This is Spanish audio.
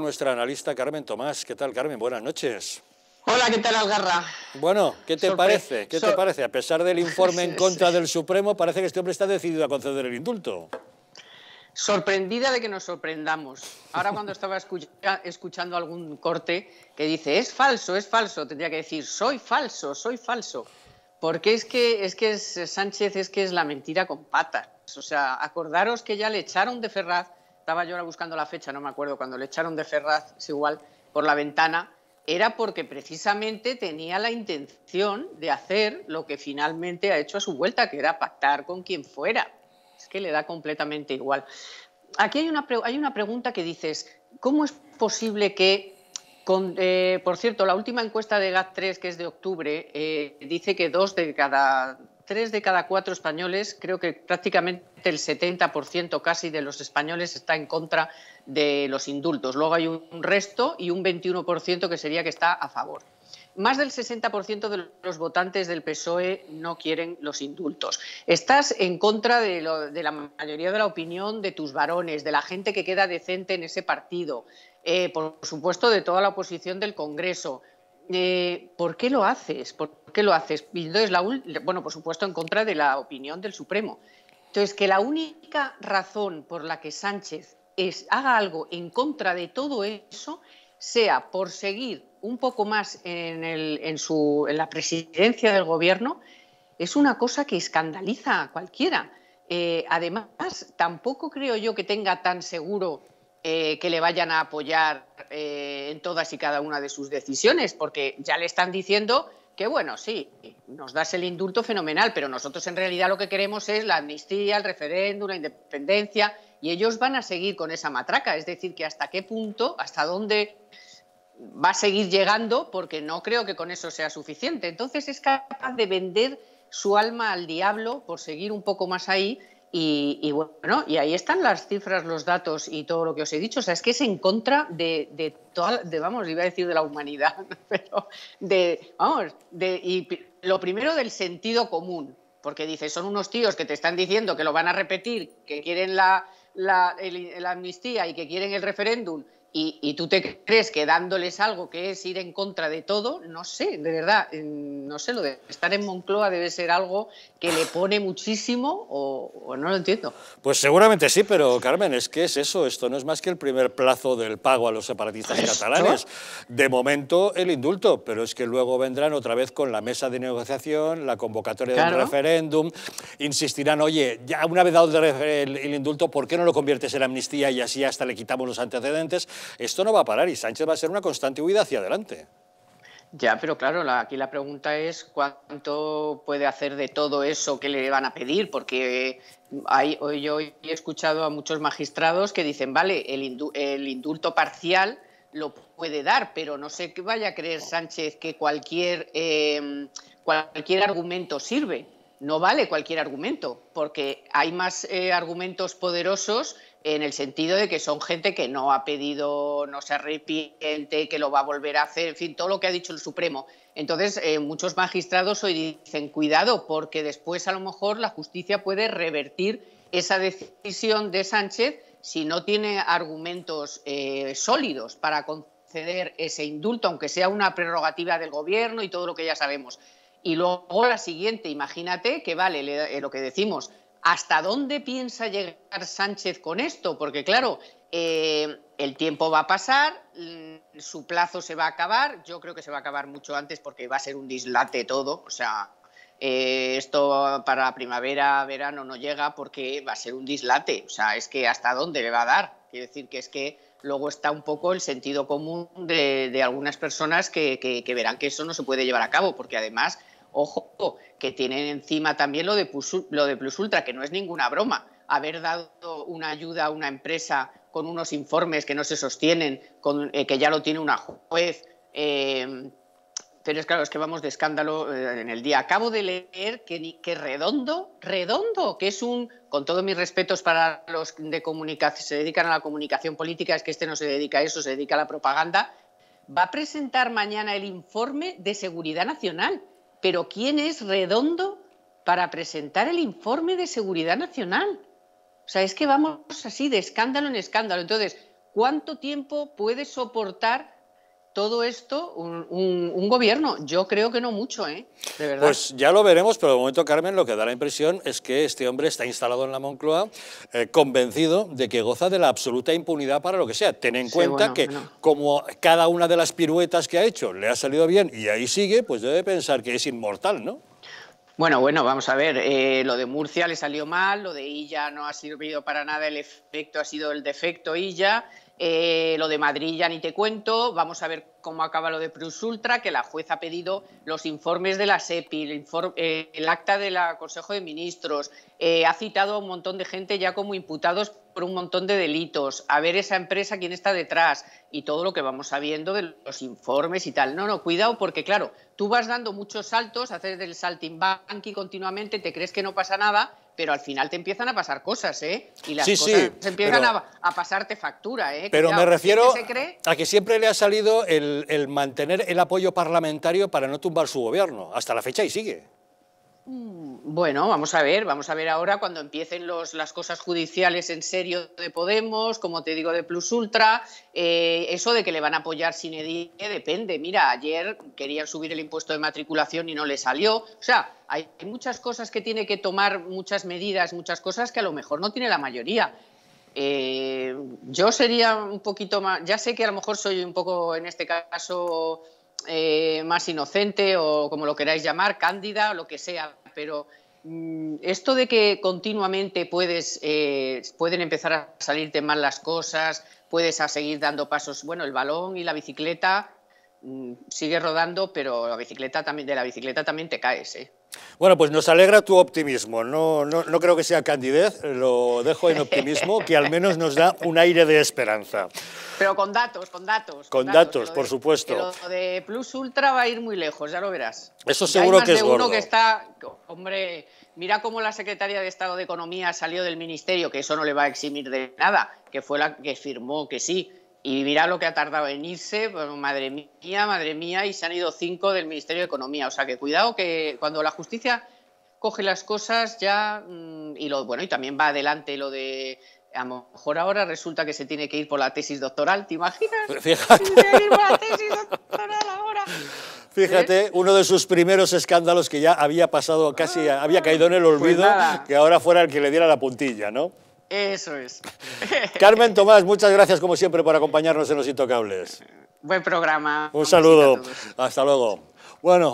nuestra analista Carmen Tomás. ¿Qué tal, Carmen? Buenas noches. Hola, ¿qué tal, Algarra? Bueno, ¿qué te parece? ¿Qué te parece? A pesar del informe en contra del Supremo, parece que este hombre está decidido a conceder el indulto. Sorprendida de que nos sorprendamos. Ahora cuando estaba escuchando algún corte que dice, es falso, es falso, tendría que decir, soy falso, soy falso. Porque es que, es que Sánchez es que es la mentira con patas. O sea, acordaros que ya le echaron de Ferraz estaba yo ahora buscando la fecha, no me acuerdo, cuando le echaron de Ferraz, es igual, por la ventana, era porque precisamente tenía la intención de hacer lo que finalmente ha hecho a su vuelta, que era pactar con quien fuera. Es que le da completamente igual. Aquí hay una, hay una pregunta que dices, ¿cómo es posible que, eh, por cierto, la última encuesta de GAT3, que es de octubre, eh, dice que dos de cada tres de cada cuatro españoles, creo que prácticamente el 70% casi de los españoles está en contra de los indultos. Luego hay un resto y un 21% que sería que está a favor. Más del 60% de los votantes del PSOE no quieren los indultos. Estás en contra de, la mayoría de la opinión de tus varones, de la gente que queda decente en ese partido, eh, por supuesto de toda la oposición del Congreso. Eh, ¿por qué lo haces? ¿Por qué lo haces? entonces, la, bueno, por supuesto, en contra de la opinión del Supremo. Entonces, que la única razón por la que Sánchez haga algo en contra de todo eso sea por seguir un poco más en, en, su, en la presidencia del gobierno, es una cosa que escandaliza a cualquiera. Eh, además, tampoco creo yo que tenga tan seguro eh, que le vayan a apoyar eh, en todas y cada una de sus decisiones, porque ya le están diciendo que, bueno, sí, nos das el indulto fenomenal, pero nosotros en realidad lo que queremos es la amnistía, el referéndum, la independencia, y ellos van a seguir con esa matraca, es decir, que hasta qué punto, hasta dónde va a seguir llegando, porque no creo que con eso sea suficiente. Entonces es capaz de vender su alma al diablo por seguir un poco más ahí y, bueno, y ahí están las cifras, los datos y todo lo que os he dicho. O sea, es que es en contra de, de toda, vamos, iba a decir de la humanidad, pero de, vamos, de, y lo primero del sentido común, porque dice, son unos tíos que te están diciendo que lo van a repetir, que quieren la, la amnistía y que quieren el referéndum y, tú te crees que dándoles algo que es ir en contra de todo, no sé, de verdad, no sé, lo de estar en Moncloa debe ser algo que le pone muchísimo o, no lo entiendo. Pues seguramente sí, pero Carmen, es que es eso, esto no es más que el primer plazo del pago a los separatistas catalanes. De momento el indulto, pero es que luego vendrán otra vez con la mesa de negociación, la convocatoria del referéndum, insistirán, oye, ya una vez dado el, el indulto, ¿por qué no lo conviertes en amnistía y así hasta le quitamos los antecedentes? Esto no va a parar y Sánchez va a ser una constante huida hacia adelante. Ya, pero claro, aquí la pregunta es cuánto puede hacer de todo eso que le van a pedir, porque hay, hoy yo he escuchado a muchos magistrados que dicen, vale, el, indulto parcial lo puede dar, pero no sé qué vaya a creer Sánchez que cualquier, em, cualquier argumento sirve. No vale cualquier argumento, porque hay más eh, argumentos poderosos en el sentido de que son gente que no ha pedido, no se arrepiente, que lo va a volver a hacer, en fin, todo lo que ha dicho el Supremo. Entonces, eh, muchos magistrados hoy dicen, cuidado, porque después a lo mejor la justicia puede revertir esa decisión de Sánchez si no tiene argumentos eh, sólidos para conceder ese indulto, aunque sea una prerrogativa del Gobierno y todo lo que ya sabemos. Y luego la siguiente, imagínate que vale eh, lo que decimos, ¿Hasta dónde piensa llegar Sánchez con esto? Porque claro, eh, el tiempo va a pasar, mm, su plazo se va a acabar, yo creo que se va a acabar mucho antes porque va a ser un dislate todo, o sea, eh, esto para primavera, verano no llega porque va a ser un dislate, o sea, es que hasta dónde le va a dar. Quiero decir que es que luego está un poco el sentido común de, algunas personas que verán que eso no se puede llevar a cabo, porque además Ojo, que tienen encima también lo de, Plus, lo de Ultra, que no es ninguna broma. Haber dado una ayuda a una empresa con unos informes que no se sostienen, eh, que ya lo tiene una juez. Eh, pero es claro, es que vamos de escándalo eh, en el día. Acabo de leer que, que Redondo, Redondo, que es un, con todos mis respetos para los de comunicación, se dedican a la comunicación política, es que este no se dedica a eso, se dedica a la propaganda, va a presentar mañana el informe de seguridad nacional pero ¿quién es redondo para presentar el informe de seguridad nacional? O sea, es que vamos así de escándalo en escándalo. Entonces, ¿cuánto tiempo puede soportar todo esto un, gobierno? Yo creo que no mucho, ¿eh? De verdad. Pues ya lo veremos, pero de momento, Carmen, lo que da la impresión es que este hombre está instalado en la Moncloa eh, convencido de que goza de la absoluta impunidad para lo que sea. Ten en cuenta que como cada una de las piruetas que ha hecho le ha salido bien y ahí sigue, pues debe pensar que es inmortal, ¿no? Bueno, bueno, vamos a ver, eh, lo de Murcia le salió mal, lo de Illa no ha servido para nada, el efecto ha sido el defecto Illa, eh, lo de Madrid ya ni te cuento, vamos a ver cómo acaba lo de Plus Ultra, que la juez ha pedido los informes de la SEPI, el, eh, acta del Consejo de Ministros, ha citado a un montón de gente ya como imputados por un montón de delitos, a ver esa empresa quién está detrás y todo lo que vamos sabiendo de los informes y tal. No, no, cuidado porque claro, tú vas dando muchos saltos, haces del saltimbanqui continuamente, te crees que no pasa nada, pero al final te empiezan a pasar cosas, ¿eh? Y las cosas empiezan a, pasarte factura, ¿eh? Pero me refiero a que siempre le ha salido el, el mantener el apoyo parlamentario para no tumbar su gobierno. Hasta la fecha y sigue. Mm, bueno, vamos a ver, vamos a ver ahora cuando empiecen los, las cosas judiciales en serio de Podemos, como te digo, de Plus Ultra, eh, eso de que le van a apoyar sin edie depende. Mira, ayer querían subir el impuesto de matriculación y no le salió. O sea, hay muchas cosas que tiene que tomar, muchas medidas, muchas cosas que a lo mejor no tiene la mayoría. Eh, yo sería un poquito más, ya sé que a lo mejor soy un poco en este caso eh, más inocente o como lo queráis llamar, cándida o lo que sea, pero mm, esto de que continuamente puedes, eh, pueden empezar a salirte mal las cosas, puedes a seguir dando pasos, bueno, el balón y la bicicleta mm, sigue rodando, pero la bicicleta también, de la bicicleta también te caes, ¿eh? Bueno, pues nos alegra tu optimismo. No, no, no, creo que sea candidez, lo dejo en optimismo, que al menos nos da un aire de esperanza. Pero con datos, con datos. Con, datos, por supuesto. lo de Plus Ultra va a ir muy lejos, ya lo verás. Eso seguro que es de uno que está, hombre, mira cómo la secretaria de Estado de Economía salió del ministerio, que eso no le va a eximir de nada, que fue la que firmó que sí y mira lo que ha tardado en irse, pues, madre mía, madre mía, y se han ido cinco del Ministerio de Economía. O sea que cuidado que cuando la justicia coge las cosas ya, mm, y lo bueno, y también va adelante lo de a lo mejor ahora resulta que se tiene que ir por la tesis doctoral, ¿te imaginas? Fíjate. ir por la tesis doctoral ahora. Fíjate, uno de sus primeros escándalos que ya había pasado, casi había caído en el pues olvido, que ahora fuera el que le diera la puntilla, ¿no? Eso es. Carmen Tomás, muchas gracias como siempre por acompañarnos en Los Intocables. Buen programa. Un saludo. Hasta luego. Bueno,